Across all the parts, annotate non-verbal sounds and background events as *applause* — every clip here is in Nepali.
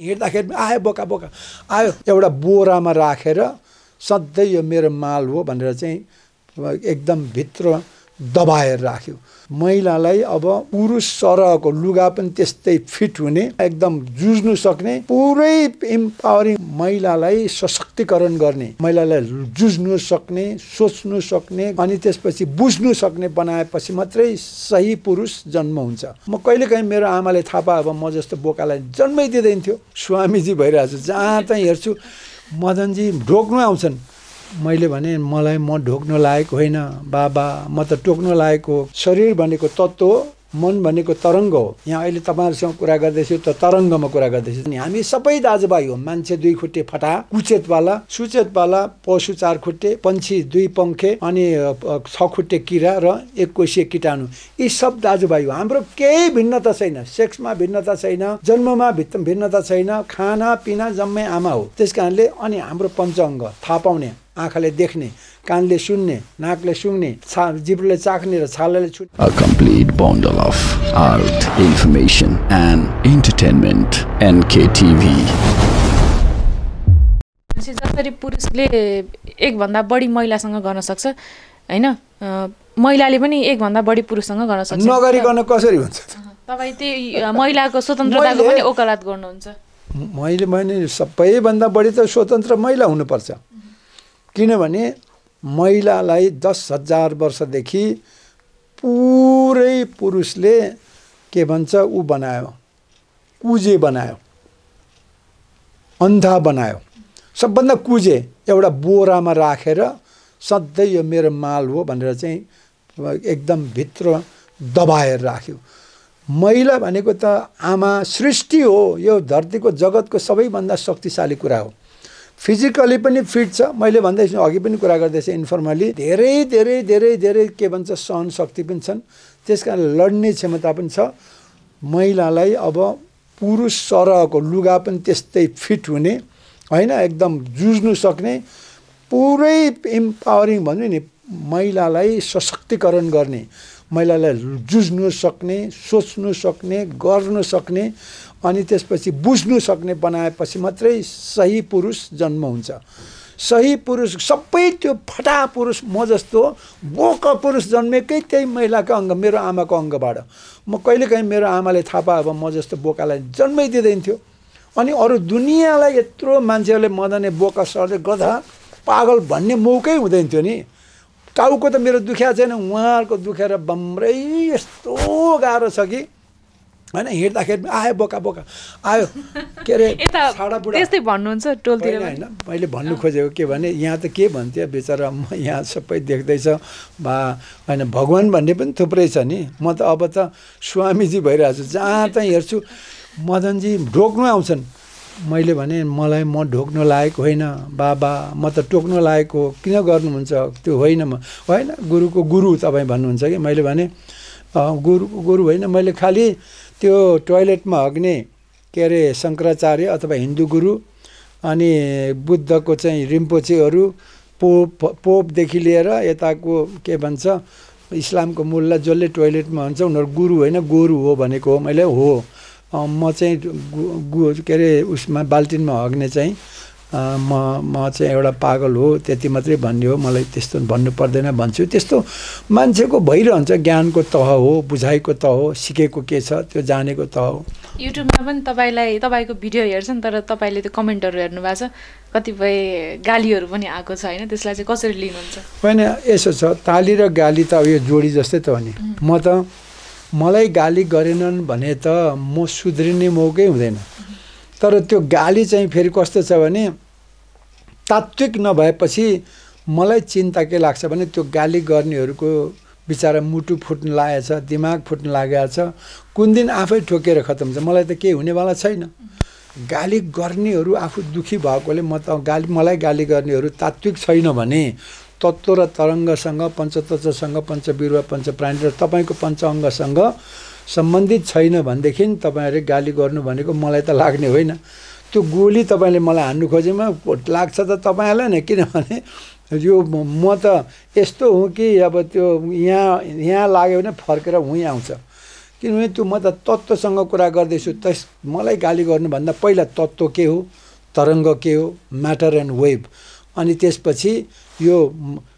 हिँड्दाखेरि आयो बोका बोका। आयो एउटा बोरामा राखेर सधैँ यो मेरो माल हो भनेर चाहिँ एकदम भित्र दबाएर राख्यो। महिलालाई अब पुरुष सरहको लुगा पनि त्यस्तै फिट हुने एकदम जुझ्नु सक्ने पुरै इम्पावरिङ महिलालाई सशक्तिकरण गर्ने महिलालाई जुझ्नु सक्ने सोच्नु सक्ने अनि त्यसपछि बुझ्नु सक्ने बनाएपछि मात्रै सही पुरुष जन्म हुन्छ। म कहिलेकाहीँ मेरो आमाले थाहा पायो अब म जस्तो बोकालाई जन्मै दिँदैन थियो। स्वामीजी भइरहेको छु जहाँ चाहिँ हेर्छु मदनजी ढोक्नु आउँछन्। मैले भने मलाई म ढोक्न लायक होइन बाबा म त टोक्न लायक हो। शरीर भनेको तत्त्व मन भनेको तरङ्ग हो। यहाँ अहिले तपाईँहरूसँग कुरा गर्दैछु त तरङ्गमा कुरा गर्दैछु। अनि हामी सबै दाजुभाइ हो मान्छे दुई खुट्टे फटा कुचेतवाला सुचेतवाला पशु चार खुट्टे पन्छी दुई पङ्खे अनि छ खुट्टे किरा र एक कोसिए किटाणु। यी सब दाजुभाइ हो। हाम्रो केही भिन्नता छैन। सेक्समा भिन्नता छैन जन्ममा भिन्नता छैन। खाना पिना जम्मै आमा हो। त्यस अनि हाम्रो पञ्चअङ्ग थाहा पाउने आँखाले देख्ने कानले सुन्ने नाकले सुँग्ने छा जिब्रोले चाख्ने र छालाले छुट्ने A complete bundle of art, information and entertainment. NKTV. जसरी पुरुषले एकभन्दा बढी महिलासँग गर्न सक्छ होइन महिलाले पनि एकभन्दा बढी पुरुषसँग गर्न सक्छ नगरिकन कसरी हुन्छ तपाईँ त्यही महिलाको स्वतन्त्रताको पनि ओकालत गर्नुहुन्छ मैले भने सबैभन्दा बढी त स्वतन्त्र महिला हुनुपर्छ किनभने महिलालाई दस हजार वर्षदेखि पुरै पुरुषले के भन्छ ऊ बनायो कुजे बनायो अन्धा बनायो। सबभन्दा कुजे एउटा बोरामा राखेर सधैँ यो मेरो माल हो भनेर चाहिँ एकदम भित्र दबाएर राख्यो। महिला भनेको त आमा सृष्टि हो यो धरतीको जगतको सबैभन्दा शक्तिशाली कुरा हो। फिजिकली पनि फिट छ. मैले भन्दैछु अघि पनि कुरा गर्दैछु इन्फर्मली धेरै धेरै धेरै धेरै के भन्छ सहन शक्ति पनि छन्। त्यस कारण लड्ने क्षमता पनि छ। महिलालाई अब पुरुष सरहको लुगा पनि त्यस्तै फिट हुने होइन एकदम जुझ्नु सक्ने पुरै इम्पावरिङ भन्नु नि महिलालाई सशक्तिकरण गर्ने महिलालाई जुझ्नु सक्ने सोच्नु सक्ने गर्नु सक्ने अनि त्यसपछि बुझ्नु सक्ने बनाएपछि मात्रै सही पुरुष जन्म हुन्छ। सही पुरुष सबै त्यो फटा पुरुष म जस्तो बोका पुरुष जन्मेकै त्यही महिलाको अङ्ग मेरो आमाको अङ्गबाट। म कहिलेकाहीँ मेरो आमाले थाहा पायो अब म जस्तो बोकालाई जन्मै दिँदैन थियो। अनि अरू दुनियाँलाई यत्रो मान्छेहरूले मदने बोका सर्दै गधा पागल भन्ने मौकै हुँदैन थियो नि। टाउको त मेरो दुख्या छैन उहाँहरूको दुखेर बम्रै यस्तो गाह्रो छ कि होइन हिँड्दाखेरि आयो बोका बोका। आयो। के अरे त्यस्तै भन्नुहुन्छ टोलतिर होइन मैले भन्नु खोजेको के भने यहाँ त के भन्थ्यो बेचारा म यहाँ सबै देख्दैछ। बा होइन भगवान् भन्ने पनि थुप्रै छ नि। म त अब त स्वामीजी भइरहेको छु। जहाँ चाहिँ हेर्छु मदनजी ढोक्नु आउँछन्। मैले भने मलाई म ढोक्न लायक होइन बाबा। म त टोक्न लायक हो। किन गर्नुहुन्छ? त्यो होइन म। होइन गुरुको गुरु तपाईँ भन्नुहुन्छ कि? मैले भने गुरु गुरु होइन। मैले खालि त्यो टोइलेटमा हग्ने के अरे शङ्कराचार्य अथवा हिन्दू गुरु अनि बुद्धको चाहिँ रिम्पोचेहरू पोप पोपदेखि लिएर यताको के भन्छ इस्लामको मुल्ला जसले टोइलेटमा हुन्छ उनीहरू गुरु होइन गोरु हो भनेको हो मैले हो। म चाहिँ गु- के अरे उसमा बाल्टिनमा हग्ने चाहिँ म म चाहिँ एउटा पागल हो त्यति मात्रै भन्ने हो मलाई त्यस्तो भन्नु पर्दैन भन्छु। त्यस्तो मान्छेको भइरहन्छ ज्ञानको तह हो बुझाइको तह हो सिकेको के छ त्यो जानेको तह हो। युट्युबमा पनि तपाईँलाई तपाईँको भिडियो हेर्छन् तर तपाईँले त्यो कमेन्टहरू हेर्नु भएको छ। कतिपय गालीहरू पनि आएको छ होइन? त्यसलाई चाहिँ कसरी लिनुहुन्छ? होइन यसो छ ताली र गाली त अब यो जोडी जस्तै त हो नि। म त मलाई गाली गरेनन् भने त म सुध्रिने मौकै हुँदैन। तर त्यो गाली चाहिँ फेरि कस्तो छ भने तात्विक नभएपछि मलाई चिन्ता के लाग्छ भने त्यो गाली गर्नेहरूको बिचरा मुटु फुट्न लागेको छ दिमाग फुट्न लागेको छ कुन दिन आफै ठोकेर खतम हुन्छ मलाई त केही हुनेवाला छैन। गाली गर्नेहरू आफू दुखी भएकोले म त गाली मलाई गाली गर्नेहरू तात्विक छैन भने तत्त्व र तरङ्गसँग पञ्चतत्वसँग पञ्चबिरुवा पञ्चप्राणी र तपाईँको पञ्चअङ्गसँग सम्बन्धित छैन भनेदेखि तपाईँहरूले गाली गर्नु भनेको मलाई त लाग्ने होइन। त्यो गोली तपाईँले मलाई हान्नु खोजेमा लाग्छ त तपाईँहरूलाई नै किनभने यो म त यस्तो हुँ कि अब त्यो यहाँ यहाँ लाग्यो भने फर्केर हुँ आउँछ। किनभने त्यो म त तत्त्वसँग कुरा गर्दैछु। त्यस मलाई गाली गर्नुभन्दा पहिला तत्त्व के हो? तरङ्ग के हो? म्याटर एन्ड वेभ अनि त्यसपछि यो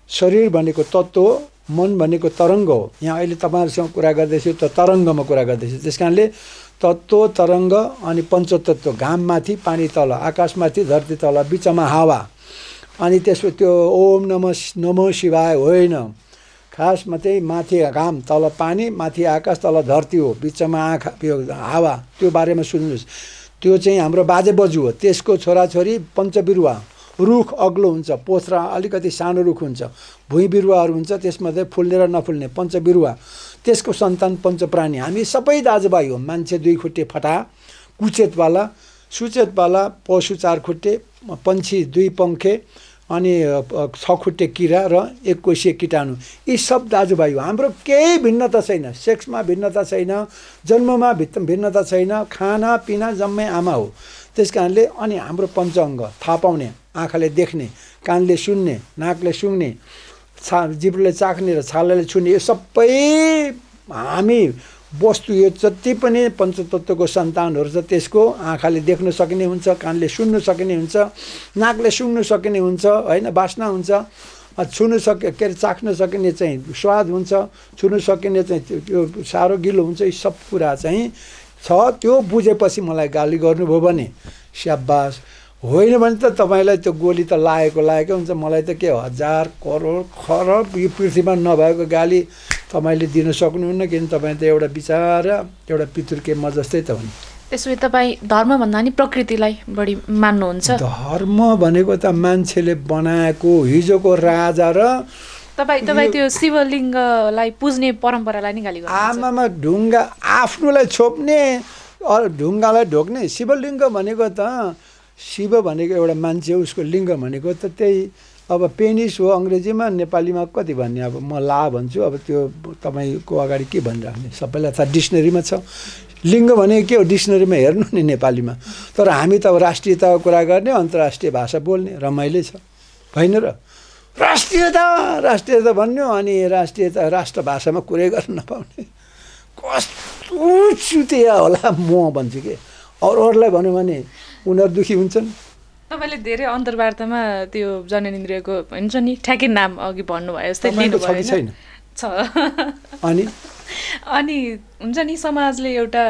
शरीर भनेको तत्त्व हो। मन भनेको तरङ्ग हो। यहाँ अहिले तपाईँहरूसँग कुरा गर्दैछु त तरङ्गमा कुरा गर्दैछु। त्यस कारणले तत्त्व तरङ्ग अनि पञ्चतत्त्व घाममाथि पानी तल आकाशमाथि धरती तल बिचमा हावा। अनि त्यसको त्यो ओम नम नम शिवाय होइन। खासमा चाहिँ माथि घाम तल पानी माथि आकाश तल धरती हो बिचमा आँखा यो हावा। त्यो बारेमा सुन्नुहोस्। त्यो चाहिँ हाम्रो बाजे बजु हो। त्यसको छोराछोरी पञ्चबिरुवा। रुख अग्लो हुन्छ पोथ्रा अलिकति सानो रुख हुन्छ भुइँ बिरुवाहरू हुन्छ त्यसमध्ये फुल्ने र नफुल्ने पञ्चबिरुवा त्यसको सन्तान पञ्चप्राणी। हामी सबै दाजुभाइ हो मान्छे दुई खुट्टे फटा कुचेतवाला सुचेतवाला पशु चार खुट्टे पन्छी दुई पङ्खे अनि छ खुट्टे किरा र एक कोसिए किटाणु। यी सब दाजुभाइ हो। हाम्रो केही भिन्नता छैन। सेक्समा भिन्नता छैन जन्ममा भित् भिन्नता छैन खानापिना जम्मै आमा हो। त्यस कारणले अनि हाम्रो पञ्चाङ्ग थाहा पाउने आँखाले देख्ने कानले सुन्ने नाकले सुँग्ने छा जिब्रोले चाख्ने र छालाले छुने यो सबै हामी वस्तु यो जति पनि पञ्चतत्त्वको सन्तानहरू छ त्यसको आँखाले देख्न सकिने हुन्छ कानले सुन्नु सकिने हुन्छ नाकले सुँग्नु सकिने हुन्छ होइन बास्ना हुन्छ छुनु सके के अरे चाख्न सकिने चाहिँ स्वाद हुन्छ छुनु सकिने चाहिँ त्यो साह्रो गिलो हुन्छ यी सब कुरा चाहिँ छ। त्यो बुझेपछि मलाई गाली गर्नुभयो भने स्याबास होइन भने त तपाईँलाई त्यो गोली त लागेको लागेकै हुन्छ। मलाई त के हजार करोड खरब यो पृथ्वीमा नभएको गाली तपाईँले दिन सक्नुहुन्न किन तपाईँ त एउटा बिचारा एउटा पितुर्के म जस्तै त हो नि त्यसो भए तपाईँ धर्मभन्दा नि प्रकृतिलाई बढी मान्नुहुन्छ। धर्म भनेको त मान्छेले बनाएको हिजोको राजा र तपाईँ तपाईँ त्यो शिवलिङ्गलाई पुज्ने परम्परालाई नि गाली आमामा ढुङ्गा आफ्नोलाई छोप्ने अरू ढुङ्गालाई ढोक्ने शिवलिङ्ग भनेको त शिव भनेको एउटा मान्छे हो उसको लिङ्ग भनेको त त्यही अब पेनिस हो अङ्ग्रेजीमा नेपालीमा कति भन्ने? अब म ला भन्छु अब त्यो तपाईँको अगाडि के भनिराख्ने सबैलाई थाहा डिक्सनरीमा छ। लिङ्ग भनेको के हो? डिक्सनरीमा हेर्नु नि नेपालीमा। तर हामी त अब राष्ट्रियताको कुरा गर्ने अन्तर्राष्ट्रिय भाषा बोल्ने रमाइलो छ। होइन र? राष्ट्रियता! राष्ट्रियता भन्यो अनि राष्ट्रियता राष्ट्र भाषामा कुरै गर्न नपाउने। कस्तो चुतिया होला म भन्छु कि? अरूहरूलाई भन्यो भने उनीहरू दुःखी हुन्छन्। तपाईँले धेरै अन्तर्वार्तामा त्यो जननेन्द्रियको हुन्छ नि ठ्याक्कै नाम अघि भन्नुभयो जस्तै छैन? छ। अनि? अनि हुन्छ नि समाजले एउटा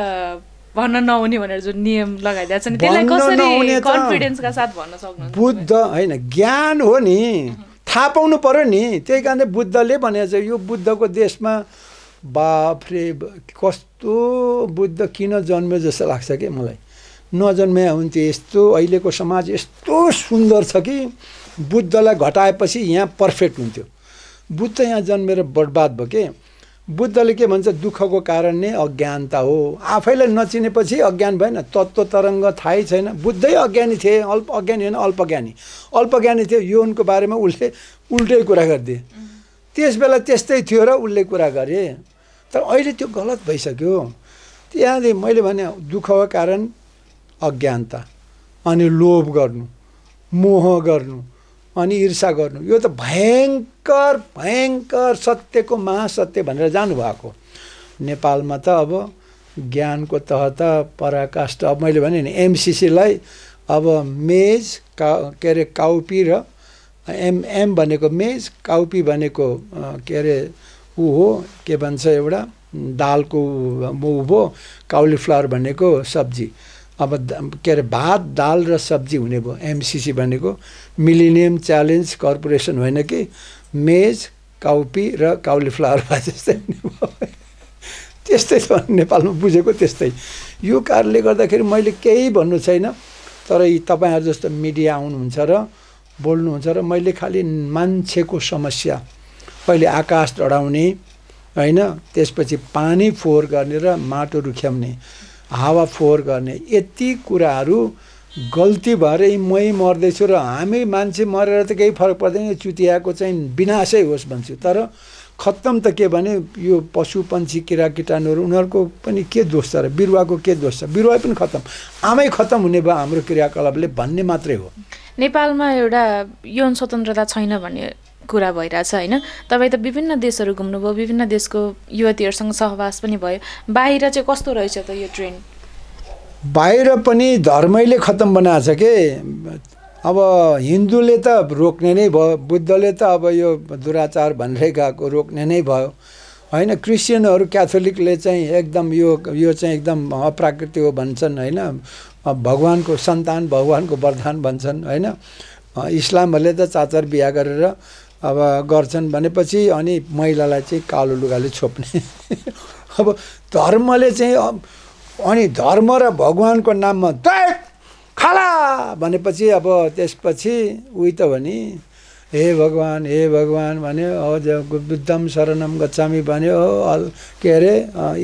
भन्न नहुने भनेर जुन नियम लगाइदिएको छ नि त्यसलाई कसरी कन्फिडेन्सका साथ भन्न सक्नुहुन्छ बुद्ध होइन ज्ञान हो नि। थाहा पाउनु पर्यो नि। त्यही कारणले बुद्धले भनेको छ यो बुद्धको देशमा बाफ्रे कस्तो बुद्ध किन जन्म्यो जस्तो लाग्छ कि मलाई? नजन्मे हुन्थ्यो यस्तो अहिलेको समाज यस्तो सुन्दर छ कि बुद्धलाई घटाएपछि यहाँ पर्फेक्ट हुन्थ्यो। बुद्ध यहाँ जन्मेर बर्बाद भयो के? बुद्धले के भन्छ दुःखको कारण नै अज्ञानता हो। आफैलाई नचिनेपछि अज्ञान भएन। तत्त्व तरङ्ग थाहै छैन। बुद्धै अज्ञानी थिए। अल्प अज्ञानी होइन अल्पज्ञानी। अल्पज्ञानी थियो। यौनको बारेमा उसले उल्टै कुरा गरिदिए। त्यस बेला त्यस्तै थियो र उसले कुरा गरे। तर अहिले त्यो गलत भइसक्यो। त्यहाँले मैले भने दुःखको कारण अज्ञानता अनि लोभ गर्नु मोह गर्नु अनि ईर्षा गर्नु। यो त भयङ्कर भयङ्कर सत्यको महासत्य भनेर जानुभएको। नेपालमा त अब ज्ञानको तह त पराकाष्ठ अब मैले भने नि एमसिसीलाई अब मेज का के अरे काउपी र एम एम भनेको मेज काउपी भनेको के अरे ऊ हो के भन्छ एउटा दालको ऊ भयो काउलीफ्लावर भनेको सब्जी। अब के अरे भात दाल र सब्जी हुने भयो एमसिसी भनेको मिलिनियम च्यालेन्ज कर्पोरेसन होइन कि? मेज काउपी र काउलीफ्लावर भए जस्तै भयो। त्यस्तै छ नेपालमा बुझेको त्यस्तै। यो कारणले गर्दाखेरि मैले केही भन्नु छैन तर यी तपाईँहरू जस्तो मिडिया आउनुहुन्छ र बोल्नुहुन्छ र मैले खालि मान्छेको समस्या पहिले आकाश चढाउने होइन त्यसपछि पानी फोहोर गर्ने र माटो रुख्याउने हावा फोहोर गर्ने। यति कुराहरू गल्ती भएरै मै मर्दैछु र हामी मान्छे मरेर त केही फरक पर्दैन। चुतियाको चाहिँ विनाशै होस् भन्छु। तर खत्तम त के भने यो पशु पन्छी किरा किटाणुहरू उनीहरूको पनि के दोष छ र बिरुवाको के दोष छ? बिरुवा पनि खत्तम। आमै खत्तम हुने भयो हाम्रो क्रियाकलापले भन्ने मात्रै हो। नेपालमा एउटा यौन स्वतन्त्रता छैन भन्ने कुरा भइरहेछ होइन? तपाईँ त विभिन्न देशहरू घुम्नुभयो विभिन्न देशको युवतीहरूसँग सहवास पनि भयो। बाहिर चाहिँ कस्तो रहेछ त यो ट्रेन्ड बाहिर पनि धर्मैले खत्तम बनाएको छ के? अब हिन्दूले त रोक्ने नै भयो बुद्धले त अब यो दुराचार भनेरै गएको रोक्ने नै भयो। होइन क्रिस्चियनहरू क्याथोलिकले चाहिँ एकदम यो यो चाहिँ एकदम अप्राकृतिक हो भन्छन् होइन? भगवान्को सन्तान भगवान्को वरदान भन्छन् होइन? इस्लामहरूले त चाचार बिहा गरेर अब गर्छन् भनेपछि अनि महिलालाई चाहिँ कालो लुगाले छोप्ने। *laughs* अब धर्मले चाहिँ अनि धर्म र भगवान्को नाममा तै खाला भनेपछि अब त्यसपछि उही त हो नि। हे भगवान् हे भगवान् भन्यो अझ बुद्धम शरणम गच्छामी भन्यो अल के अरे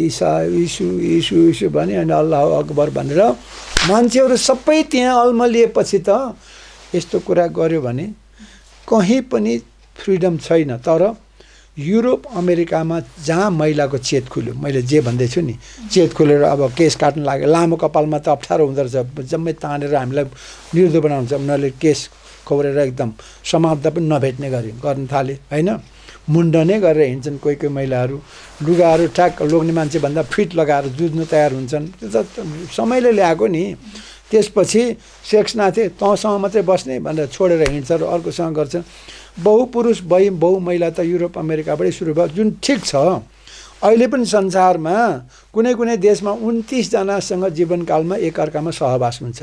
ईसा इसु इसु इसु भन्यो अनि अल्लाह अकबर भनेर मान्छेहरू सबै त्यहाँ अल्मलिएपछि त यस्तो कुरा गर्यो भने कहीँ पनि फ्रिडम छैन। तर युरोप अमेरिकामा जहाँ महिलाको चेत खुल्यो मैले जे भन्दैछु नि चेत खुलेर अब केस काट्नु लाग्यो लामो कपालमा त अप्ठ्यारो हुँदो रहेछ जम्मै तानेर हामीलाई निर्दो बनाउँछ उनीहरूले केस खौरेर एकदम समाप्त पनि नभेट्ने गरी गर्न थाले होइन? मुन्डनै गरेर हिँड्छन् कोही कोही महिलाहरू। लुगाहरू ठ्याक लोग्ने मान्छेभन्दा फिट लगाएर जुझ्नु तयार हुन्छन्। त्यो त समयले ल्याएको नि। त्यसपछि सेक्सनाथे तँसँग मात्रै बस्ने भनेर छोडेर हिँड्छ र अर्कोसँग गर्छ। बहु पुरुष बहु बहु महिला त युरोप अमेरिकाबाटै सुरु भयो। जुन ठिक छ अहिले पनि संसारमा कुनै कुनै देशमा उन्तिसजनासँग जीवनकालमा एकअर्कामा सहवास हुन्छ।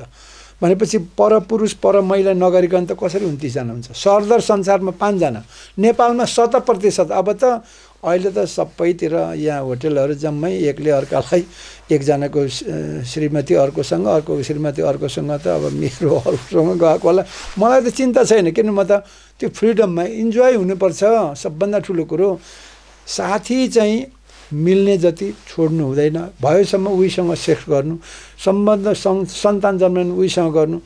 भनेपछि पर पुरुष पर महिला नगरिकन त कसरी उन्तिसजना हुन्छ? सरदर संसारमा पाँचजना। नेपालमा शत प्रतिशत। अब त अहिले त सबैतिर यहाँ होटेलहरू जम्मै एकले अर्कालाई एकजनाको श्रीमती अर्कोसँग अर्को श्रीमती अर्कोसँग त अब मेरो अरूसँग गएको होला। मलाई त चिन्ता छैन किन म त त्यो फ्रिडममा इन्जोय हुनुपर्छ। सबभन्दा ठुलो कुरो साथी चाहिँ मिल्ने जति छोड्नु हुँदैन। भयोसम्म उहीसँग सेक्स गर्नु सम्बन्ध सन्तान जन्माउनु उहीसँग गर्नु।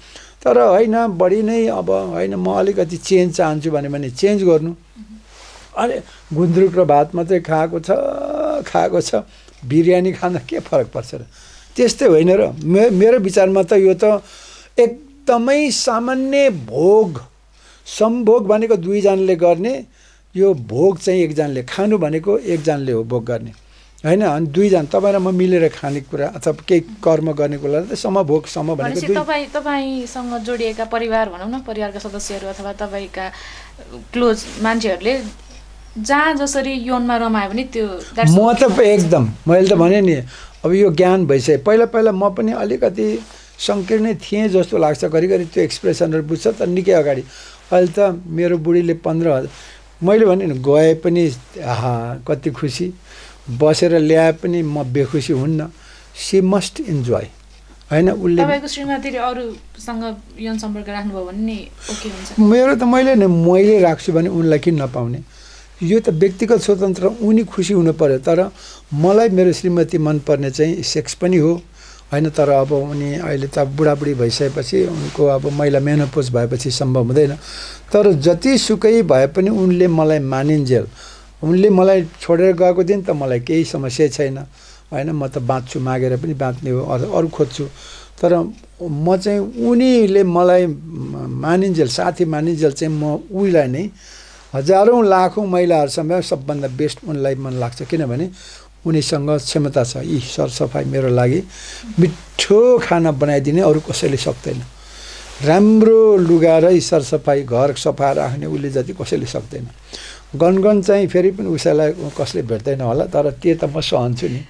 तर होइन बढी नै अब होइन म अलिकति चेन्ज चाहन्छु भन्यो भने चेन्ज गर्नु। अनि गुन्द्रुक र भात मात्रै खाएको छ खाएको छ। बिरयानी खाँदा के फरक पर्छ र? त्यस्तै होइन र? मेरो विचारमा त यो त एकदमै सामान्य भोग सम्भोग भनेको दुईजनाले गर्ने यो भोग चाहिँ एकजनाले खानु भनेको एकजनाले हो भोग गर्ने। होइन? अनि दुईजना तपाईँ र म मिलेर खाने कुरा अथवा केही कर्म गर्ने कुरा त समभोग सम भनेको तपाईँ तपाईँसँग जोडिएका परिवार भनौँ न परिवारका सदस्यहरू अथवा तपाईँका क्लोज मान्छेहरूले जहाँ जसरी यौनमा रमायो भने त्यो म त एकदम मैले त भने नि अब यो ज्ञान भइसक्यो पहिला पहिला म पनि अलिकति सङ्कीर्णै थिएँ जस्तो लाग्छ। घरिघरि त्यो एक्सप्रेसनहरू बुझ्छ तर निकै अगाडि। अहिले त मेरो बुढीले पन्ध्र मैले भने गए पनि कति खुसी। बसेर ल्याए पनि म बेखुसी हुन्न। सी मस्ट इन्जोय होइन उसले मेरो त मैले नै मैले राख्छु भने उनलाई किन नपाउने? यो त व्यक्तिगत स्वतन्त्र उनी खुसी हुनु पऱ्यो तर मलाई मेरो श्रीमती मनपर्ने चाहिँ सेक्स पनि हो। होइन तर अब उनी अहिले त बुढाबुढी भइसकेपछि उनको अब महिला मेनोपोज भएपछि सम्भव हुँदैन। तर जतिसुकै भए पनि उनले मलाई मानिन्जेल। उनले मलाई छोडेर गएको दिन त मलाई केही समस्या छैन। होइन म त बाँच्छु मागेर पनि बाँच्ने हो अरू अरू खोज्छु। तर म चाहिँ उनीले मलाई मानिन्जेल साथी मानिन्जेल चाहिँ म उहीलाई नै हजारौँ लाखौँ महिलाहरूसँग सबभन्दा बेस्ट उनलाई मन लाग्छ। किनभने उनीसँग क्षमता छ यी सरसफाइ मेरो लागि। मिठो खाना बनाइदिने अरू कसैले सक्दैन। राम्रो लुगा र सरसफाइ घर सफा राख्ने उसले जति कसैले सक्दैन। गनगन चाहिँ फेरि पनि उसैलाई कसले भेट्दैन होला तर त्यो त म सहन्छु नि।